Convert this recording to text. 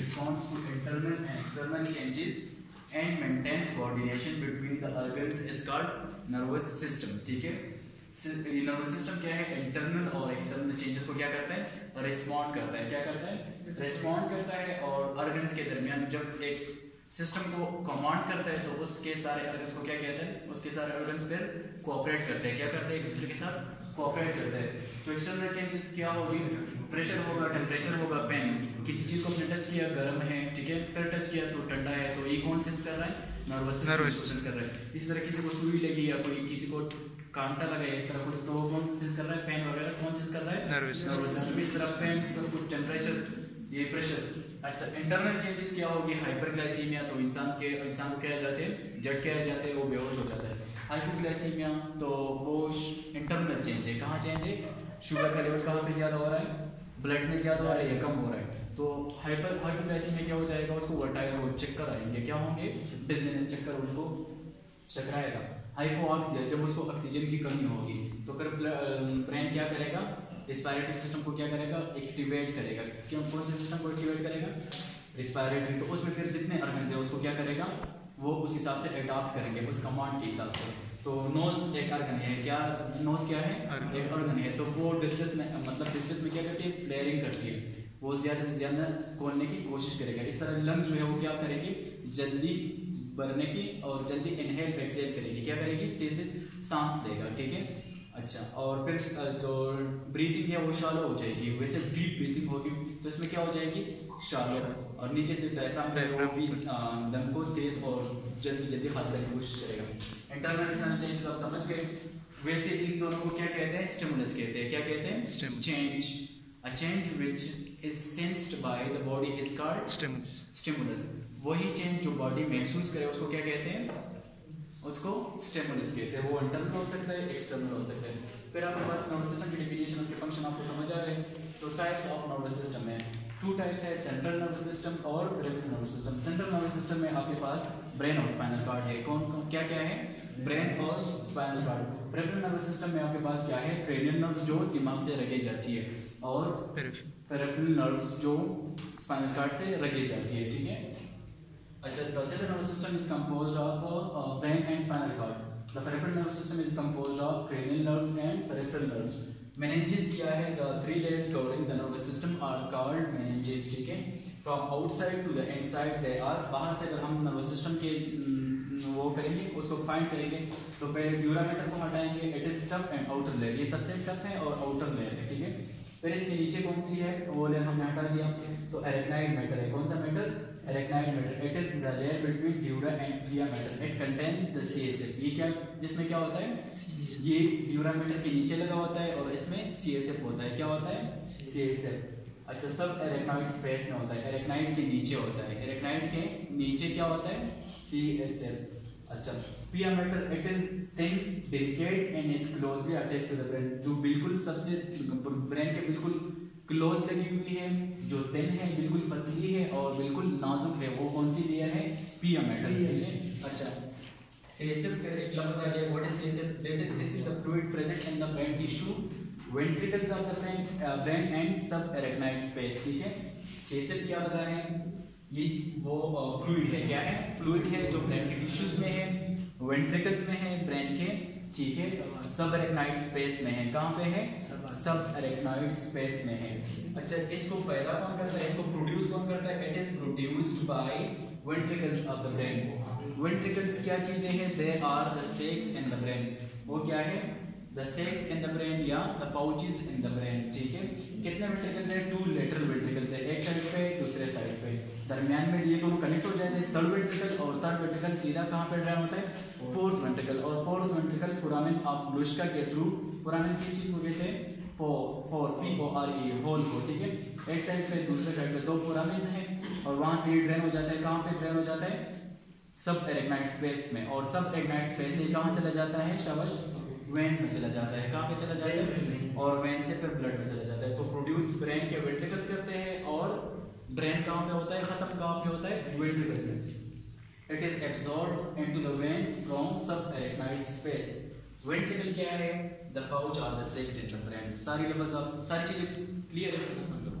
responds to internal and external changes and maintains coordination between the organs is called nervous system, ठीक है? Nervous system क्या है? Internal और external changes को क्या करता है? रिस्पॉन्ड करता है। क्या करता है? रिस्पॉन्ड करता है और ऑर्गन्स के दरमियान जब एक सिस्टम को कमांड करता है तो उसके सारे ऑर्गन्स को क्या कहता है? उसके सारे ऑर्गन्स फिर कोऑपरेट करते हैं। क्या करते हैं? एक दूसरे के साथ कोऑपरेट करते हैं तो एक्सटर्नल चेंजेस क्या होगी प्रेशर होगा टेम्परेचर होगा पेन किसी चीज़ को अपने टच किया गर्म है ठीक है? फिर टच किया तो ठंडा है तो ये कौन सेंस कर रहा है? नर्वस सिस्टम सेंस कर रहा है। इसी तरह किसी को सुई लगी या कोई किसी को कांटा लगा इस तरह कुछ तो वो कौन सेंस कर रहा है? पेन वगैरह कौन सेंस कर रहा है? नर्वस सिस्टम इस तरह पेन सब कुछ टेम्परेचर ये प्रेशर अच्छा इंटरनल चेंजेस क्या होगी? हाइपरग्लाइसीमिया तो इंसान के, इंसान को क्या जाते हैं? जट क्या जाते हैं? वो बेहोश हो जाता है। हाइपोग्लाइसीमिया तो वो इंटरनल चेंज है। कहाँ चेंज है? शुगर का लेवल कहाँ पे ज़्यादा हो रहा है? ब्लड में ज़्यादा हो रहा है या कम हो रहा है? तो हाइपर हाइपोग्लाइसीमिया क्या हो जाएगा? उसको वर्टाइल हो चक्कर आएँगे क्या होंगे? डिजीनेस चक्कर उनको चकराएगा। हाइपोऑक्सिया जब उसको ऑक्सीजन की कमी होगी तो फिर ब्रेन क्या करेगा? रिस्पायरेटरी सिस्टम को क्या करेगा? एक्टिवेट करेगा। क्यों? कौन से सिस्टम को एक्टिवेट करेगा? रिस्पायरेटरी तो उसमें फिर जितने ऑर्गन है उसको क्या करेगा? वो उस हिसाब से अडॉप्ट करेंगे उस कमांड के हिसाब से। तो नोज़ एक ऑर्गन है। क्या नोज़ क्या है? एक ऑर्गन है। तो वो डिस्टेंस में मतलब डिस्टेंस में क्या करती है? फ्लेयरिंग करती है। वो ज़्यादा से ज़्यादा खोलने की कोशिश करेगा। इस तरह लंग्स जो है वो क्या करेगी? जल्दी भरने की और जल्दी इनहेल एक्सेल करेगी। क्या करेगी? तेज तेज सांस लेगा ठीक है? अच्छा और फिर जो ब्रीथिंग है वो शालो हो जाएगी वैसे डीप ब्रीथिंग होगी तो इसमें क्या हो जाएगी? शालो और नीचे से डायफ्राम भी दम को तेज और जल्दी जल्दी खाली करने की कोशिश करेगा। इंटरनल एक्सटर्नल चेंजेस आप समझ गए। वैसे इन दोनों को क्या कहते हैं? स्टिमुलस कहते हैं। क्या कहते हैं? Change A change which is sensed by the body is called stimulus. Stimulus. वही चेंज जो बॉडी महसूस करे उसको क्या कहते हैं? उसको स्टिमुलस कहते हैं। वो इंटरनल हो सकता है एक्सटर्नल हो सकता है। फिर आपके पास नर्वस सिस्टम की डिफिनेशन उसके फ़ंक्शन आपको समझ आ रहे तो टाइप्स ऑफ़ नर्वस सिस्टम है। टू टाइप्स है सेंट्रल नर्वस सिस्टम और peripheral nervous system central nervous system में आपके पास ब्रेन और स्पाइनल कार्ड है। कौन कौन क्या क्या है? ब्रेन और spinal cord peripheral nervous system में आपके पास क्या है? क्रेनियल नर्व्स जो दिमाग से रगे जाती है और पेरिफेरल नर्व्स जो स्पाइनल कार्ड से रगे जाती है ठीक है? अच्छा the central nervous system is composed of brain and spinal cord the peripheral nervous system is composed of cranial nerves and peripheral nerves meninges क्या है? The three layers covering the nervous system are called meninges, ठीक है? From outside to the inside, they are, बाहर से अगर हम nervous system के वो करेंगे, उसको फाइंड करेंगे तो पहले ड्यूरामीटर को हटाएँगे it is tough and outer layer ये सबसे टफ है और आउटर लेयर है, ठीक है? फिर इसके नीचे कौन सी है? वो लेयर हमने हटा दिया तो एरेक्नाइड मैटर है। कौन सा matter arachnoid matter it is the layer between dura and pia matter it contains the CSF ये क्या इसमें क्या होता है? ये ड्यूरामीटर के नीचे लगा होता है और इसमें सी एस एफ़ होता है। क्या होता है? सी एस एफ़ अच्छा सब एरेक्नाइड स्पेस में होता है। एरेक्नाइड के नीचे होता है। एरेक्नाइड के नीचे क्या होता है? सी एस एफ़ अच्छा pia mater it is thin delicate and is closely attach to the brain जो बिल्कुल सबसे ब्रेन के बिल्कुल क्लोज लगी हुई है जो थिन है बिल्कुल पतली है और बिल्कुल नाजुक है वो कौन सी लेयर है? पिया मेटल अच्छा CSF फिर एक लफ्ज आ गया what is CSF that is this is the fluid present in the brain tissue ventricles of the brain uh, brain and subarachnoid space ठीक है? CSF क्या बता है? ये वो फ्लूइड uh, है क्या है? फ्लूइड है जो ब्रेन के टिश्यूज में है वेंट्रिकल्स में है ब्रेन के ठीक है? सब अरेक्नाइड स्पेस में है कहाँ पे है? सब अरेक्नाइड स्पेस में है। अच्छा इसको पैदा कौन करता है? इसको प्रोड्यूस कौन करता है? It is produced by ventricles of the brain ventricles क्या चीज़ें हैं? They are the sacs in the brain वो क्या है? The sacs in the brain या the pouches in the brain ठीक है? कितने वेंट्रिकल्स है? टू दरमियान में ये दोनों कनेक्ट हो जाते हैं थर्ड वेंट्रिकल और थर्ड वेंट्रिकल सीधा कहाँ पे ड्राइव होता है? फोर्थ वेंट्रिकल और fourth ventricle foramen of Luschka के थ्रू पुरामिन किस चीज़ को कहते हैं? For P O R E hole को ठीक है? एक साइड पे दूसरे साइड पे दो पुरामिन है और वहाँ से ड्रेन हो जाता है कहाँ पे ड्रेन हो जाता है? सब एरेक्नाइट स्पेस में और सब एरेक्नाइट स्पेस से कहाँ चला जाता है शाबाश? वेंस में चला जाता है। कहाँ पे चला जाता है? और वेन से फिर ब्लड में चला जाता है। तो प्रोड्यूस ब्रेन के और ब्रेन कहाँ पे होता है? खत्म कहाँ पे होता है? वेंट्रिकल में। It is absorb into the veins from sub arachnoid space ventricle क्या है? The pouch are the sacs in the brain सारी लफ्ज आप सारी चीज़ें क्लियर है?